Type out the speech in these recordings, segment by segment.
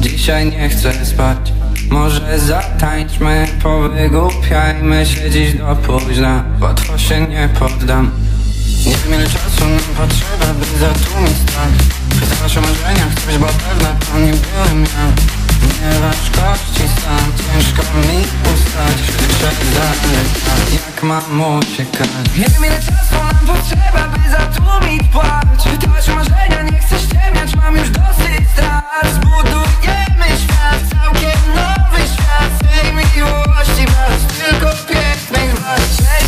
Dzisiaj nie chcę spać Może zatańczmy, powygłupiajmy się dziś do późna Łatwo się nie poddam Nie wiem czasu nam potrzeba, by zatłumić strach Pytasz o marzeniach, coś, bo pewna to nie byłem ja Ponieważ kości sam ciężko mi ustać zalecać, jak mam uciekać Nie ile czasu nam potrzeba, by zatłumić płacz Wytać marzenia, nie chcę ściemniać, mam już dosyć strat Zbudujemy świat, całkiem nowy świat Tej miłości was, tylko pięknej was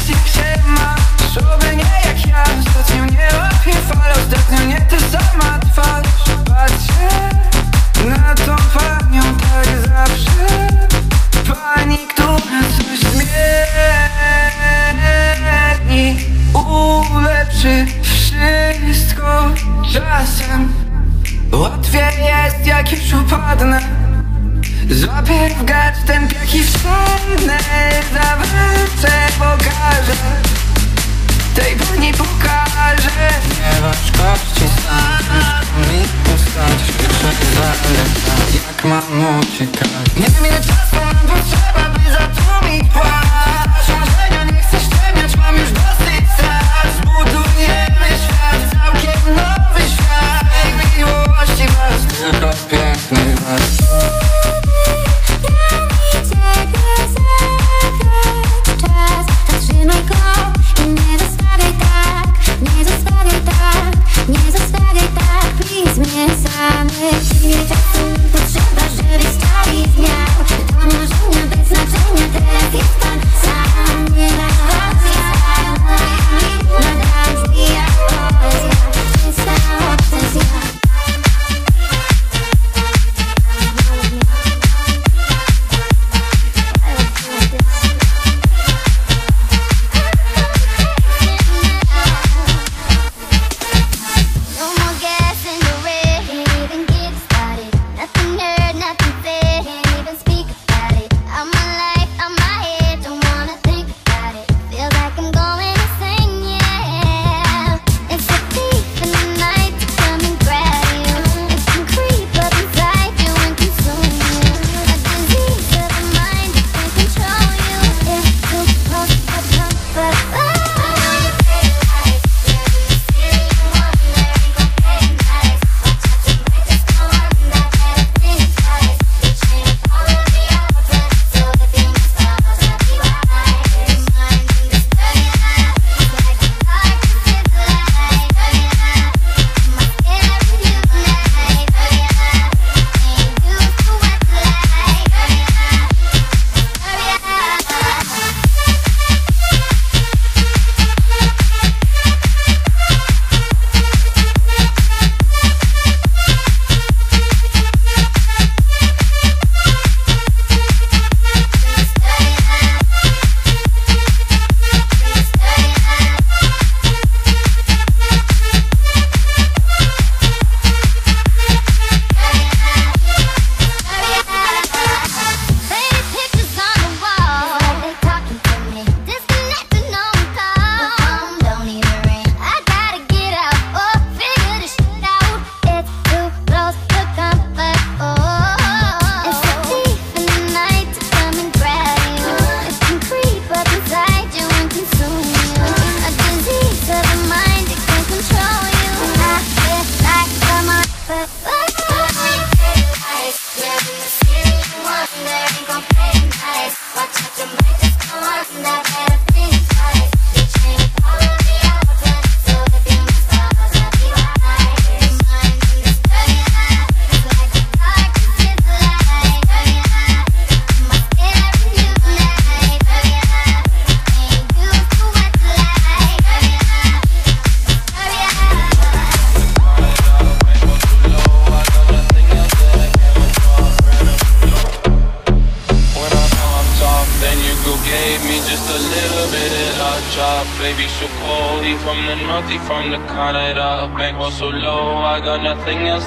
Czasem łatwiej jest jak już upadnę Złapię w garść ten piach i wstępne Zawalczę, pokażę Tej pani pokażę Nie masz kości, sam mi postać Wyszedł jak mam uciekać Nie wiem ile czasu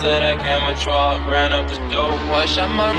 that I can't withdraw. Ran up the door. wash out my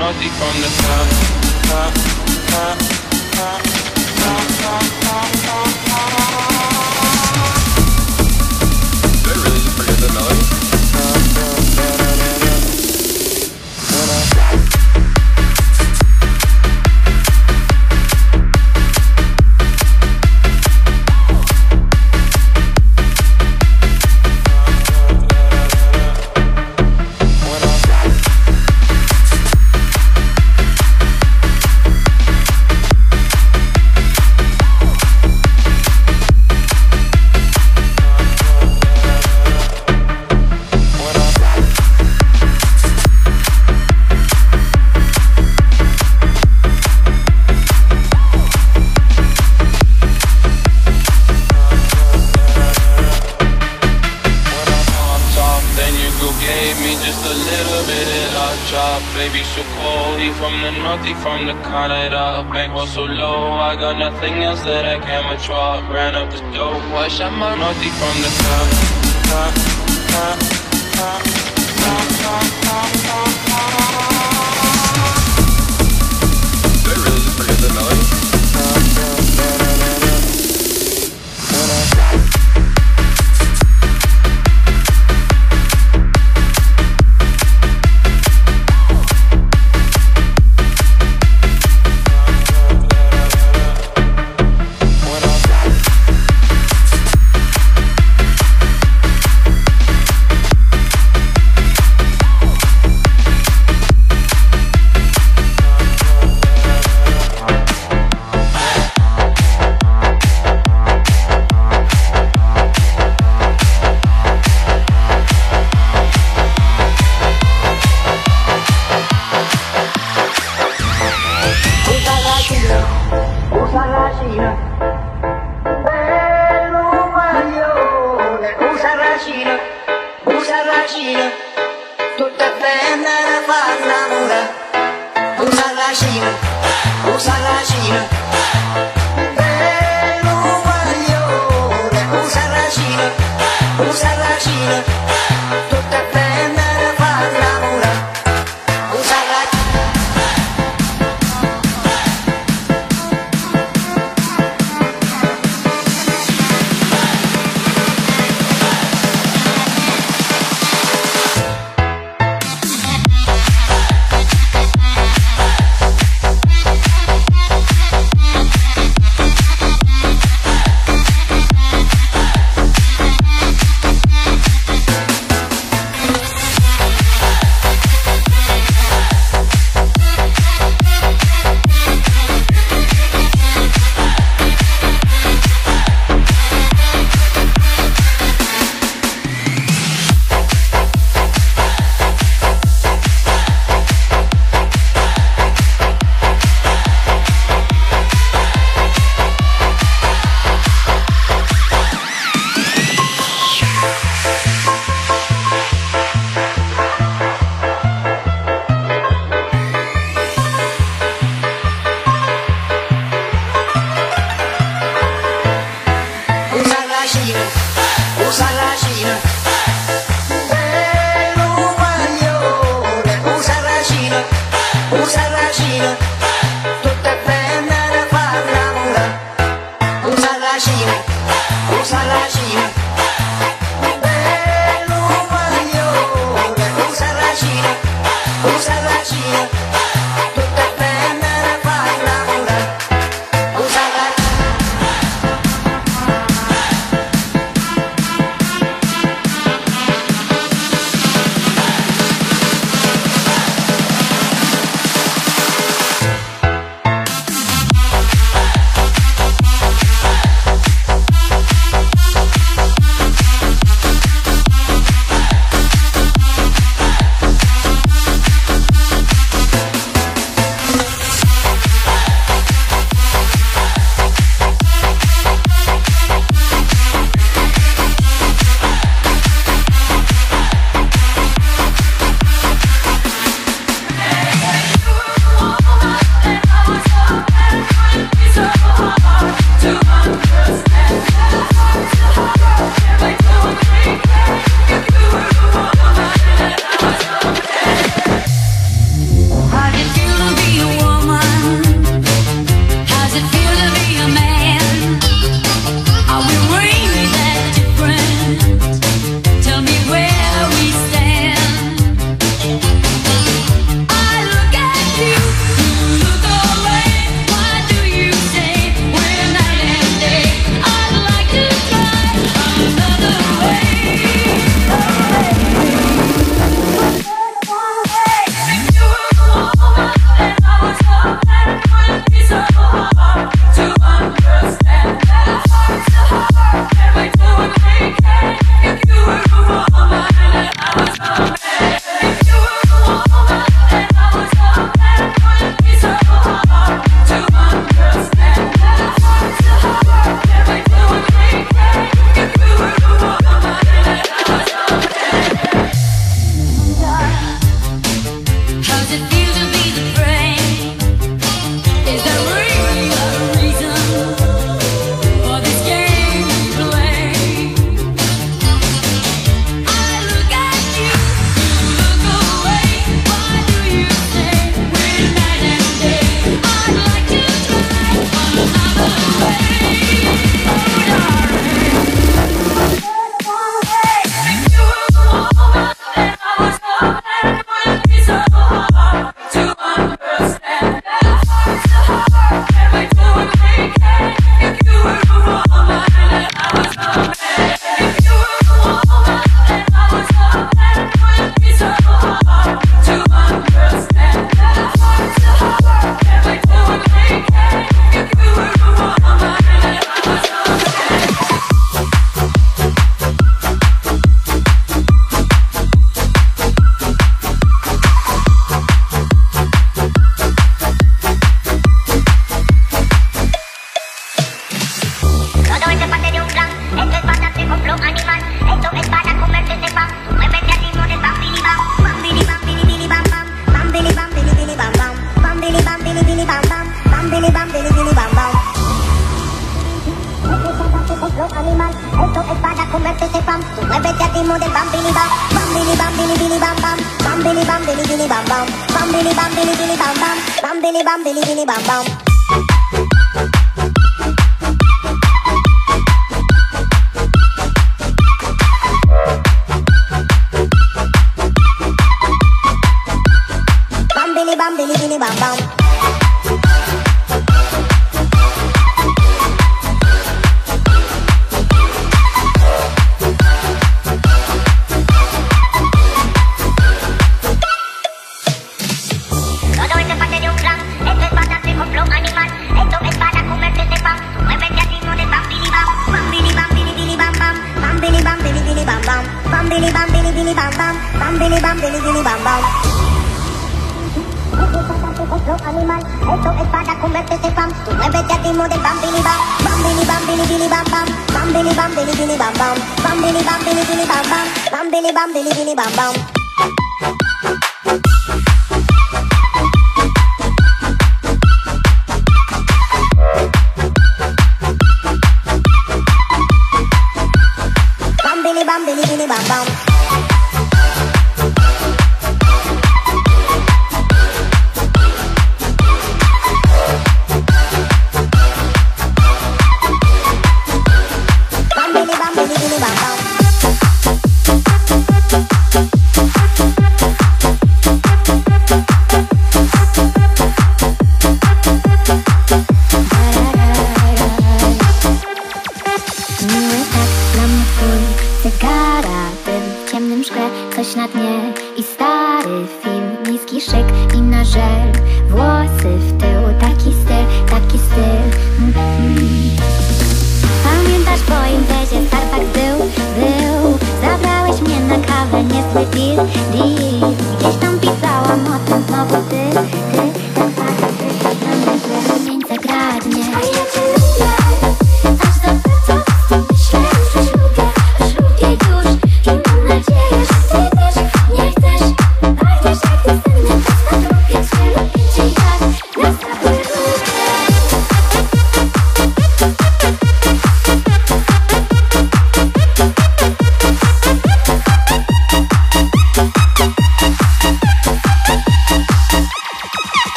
nothing else that I can withdraw. Ran up the door, wash out my naughty from the top, top.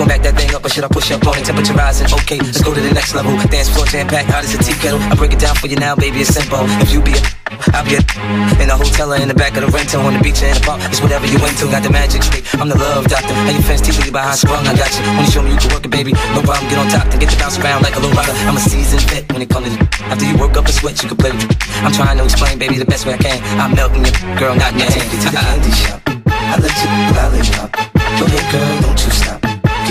gon' back that thing up, or should I push up on it? Temperature rising, okay, let's go to the next level. Dance floor jam packed, hot as a tea kettle. I break it down for you now, baby, it's simple. If you be a I'll be a in a hotel or in the back of the rental, on the beach or in the park. It's whatever you into. Got the magic street. I'm the love doctor. How your fans teaching you about I got you. When you show me you can work it, baby, no problem. Get on top and get the bounce around like a little rider. I'm a seasoned vet when it comes to you. After you work up a sweat, you can play with I'm trying to explain, baby, the best way I can. I'm melting your girl, not your hand. Take you to the candy shop. I let you lollipop. Go ahead, girl, don't you stop.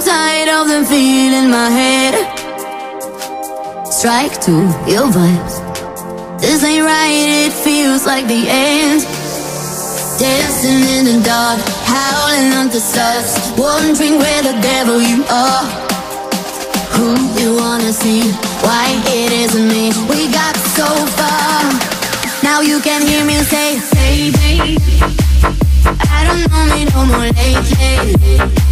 so tired of them feeling my head Strike two, ill vibes This ain't right, it feels like the end Dancing in the dark, howling under the stars Wondering where the devil you are Who you wanna see, why it isn't me We got so far Now you can hear me say Hey, I don't know me no more lately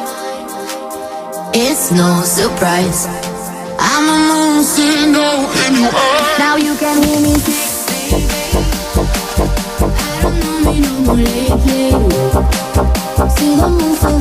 It's no surprise I'm a moon signal in your eyes Now you can hear me sing I don't need no more lately See the moon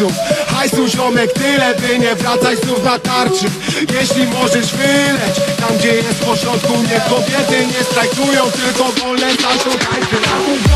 hajsów Hajsu ziomek tyle, by nie wracać znów na tarczy Jeśli możesz wyleć, tam gdzie jest w porządku Nie kobiety nie strajkują, tylko wolne tańczą tańce